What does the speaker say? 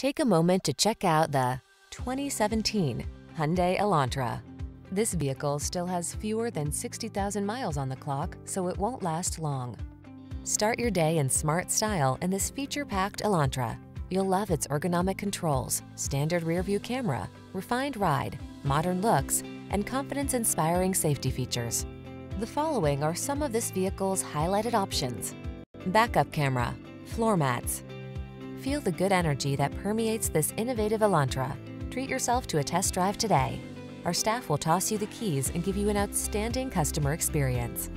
Take a moment to check out the 2017 Hyundai Elantra. This vehicle still has fewer than 60,000 miles on the clock, so it won't last long. Start your day in smart style in this feature-packed Elantra. You'll love its ergonomic controls, standard rear-view camera, refined ride, modern looks, and confidence-inspiring safety features. The following are some of this vehicle's highlighted options. Backup camera, floor mats. Feel the good energy that permeates this innovative Elantra. Treat yourself to a test drive today. Our staff will toss you the keys and give you an outstanding customer experience.